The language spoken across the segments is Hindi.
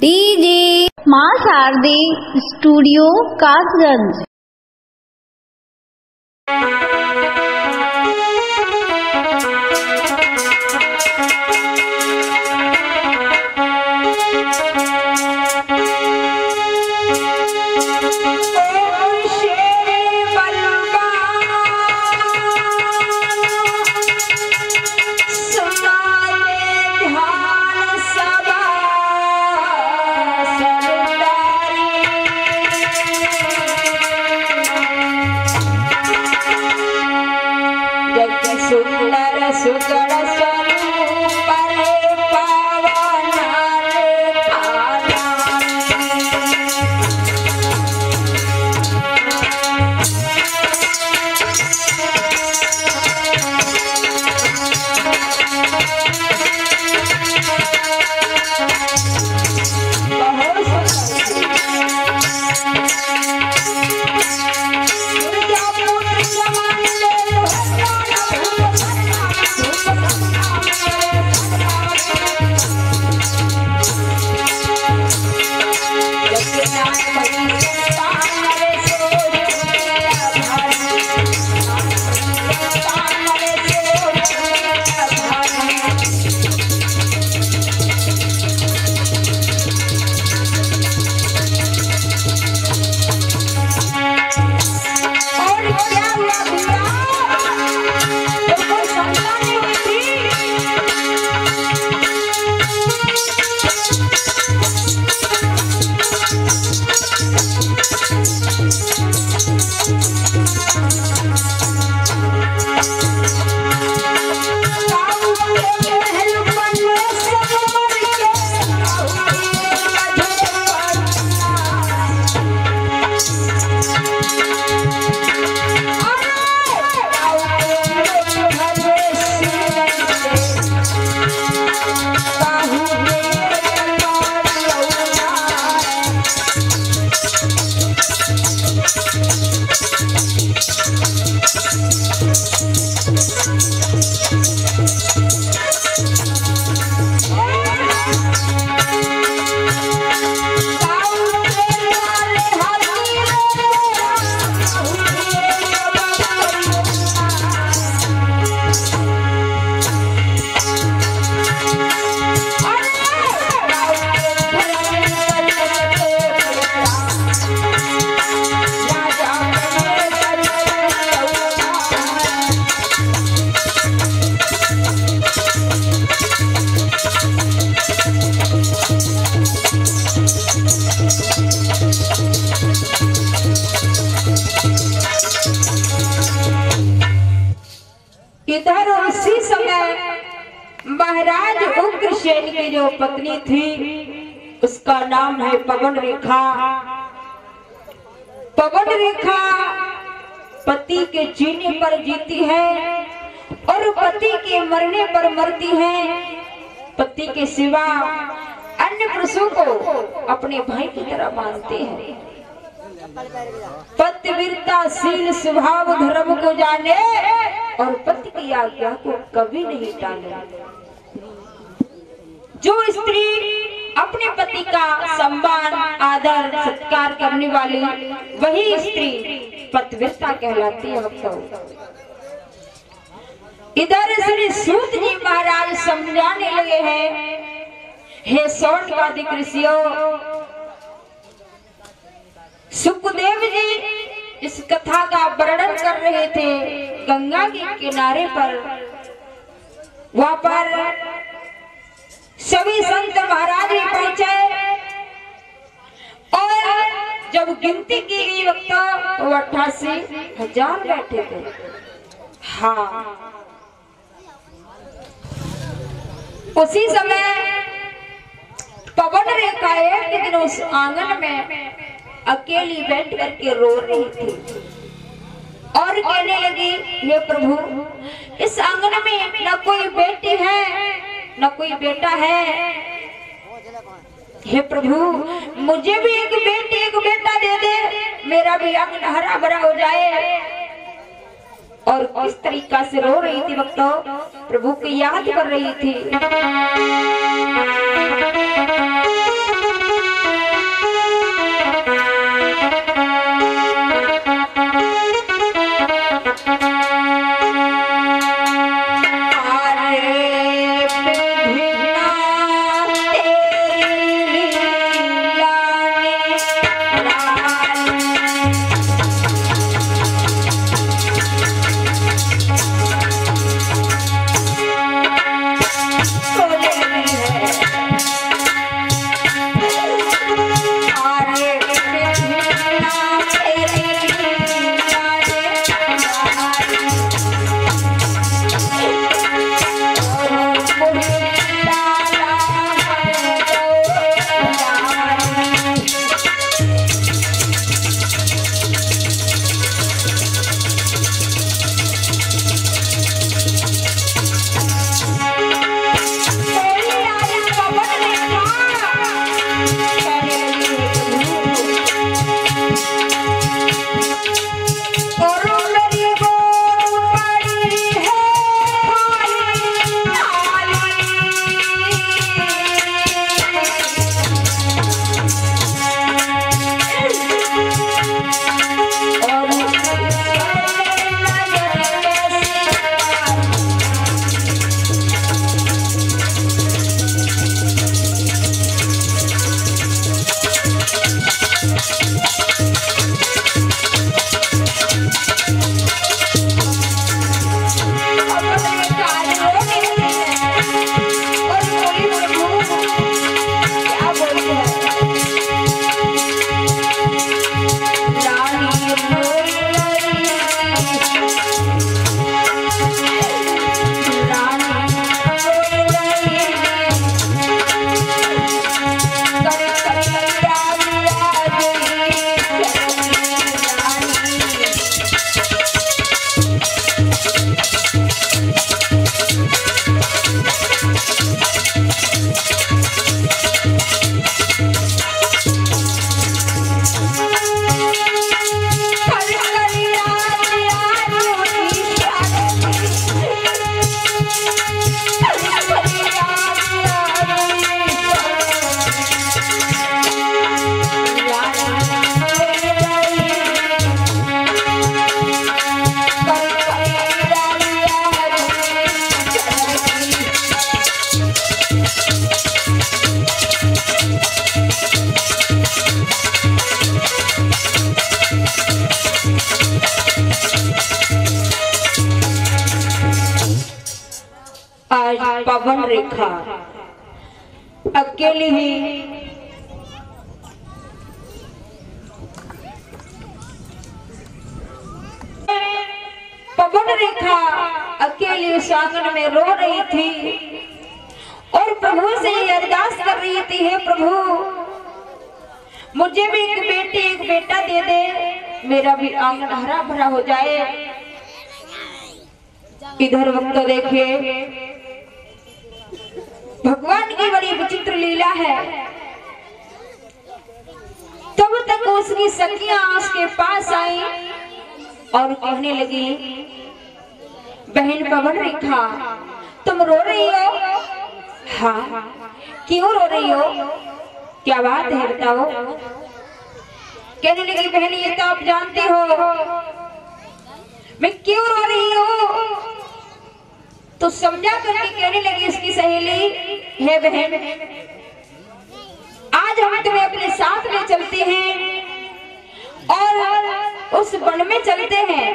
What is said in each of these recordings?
डीजे माँ शारदी स्टूडियो कासगंज। इधर उसी समय महाराज उग्रसेन की जो पत्नी थी, उसका नाम है पवन रेखा। पवन रेखा पति के जीने पर जीती है और पति के मरने पर मरती है। पति के सिवा अन्य पुरुषों को अपने भाई की तरह मानते हैं। पतिवीरता, शील, स्वभाव, धर्म को जाने और पति की आज्ञा को कभी नहीं टाले। जो स्त्री अपने पति का सम्मान, आदर, सत्कार करने वाली, वही स्त्री पतिव्रता कहलाती है भक्तों इधर श्री सूत जी महाराज समझाने लगे हैं, हे सौन का ऋषियों, सुखदेव जी इस कथा का वर्णन कर रहे थे गंगा के किनारे पर। वहाँ पर सभी संत महाराज भी पहुँचे। और जब गिनती की गई वक्त वो अट्ठासी हज़ार बैठे थे। हाँ। उसी समय पवन रेखा एक दिन उस आँगन में अकेली बैठ करके रो रही थी। और कहने लगी हे प्रभु, इस आँगन में न कोई बेटी है, न कोई बेटा है। हे प्रभु, मुझे भी एक बेटी, एक बेटा दे दे, मेरा भी आँगन हरा भरा हो जाए। और किस तरीका से रो रही थी भक्तों? प्रभु की याद कर रही थी। आज पवन रेखा। अकेली ही पवन रेखा अकेली उस में रो रही थी और प्रभु से अरदास कर रही थी, हे प्रभु, मुझे भी एक बेटी, एक बेटा दे दे, मेरा भी आँगन हरा भरा हो जाए। इधर वक्त देखिए भगवान की बड़ी विचित्र लीला है। तब तक उसकी सखियाँ उसके पास आई और कहने लगी, बहन पवन रेखा, तुम रो रही हो? हाँ। क्यों रो रही हो? क्या बात है बताओ? कहने लगी, बहन, ये तो आप जानती हो। मैं क्यों रो रही हूँ? तो समझा करके कहने लगी इसकी सहेली, है बहन, आज हम तुम्हें अपने साथ में चलते हैं और उस वन में चलते हैं,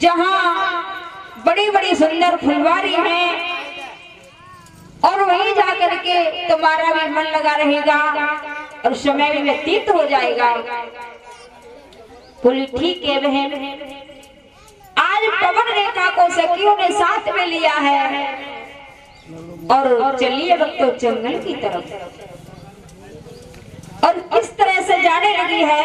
जहाँ बड़ी बड़ी सुंदर फुलवारी है और वहीं जा करके तुम्हारा भी मन लगा रहेगा और समय भी व्यतीत हो जाएगा। बोली ठीक है बहन आज पवन रेखा को सखियों ने साथ में लिया है। और चलिए तो जंगल की तरफ़। और किस तरह से जाने लगी है।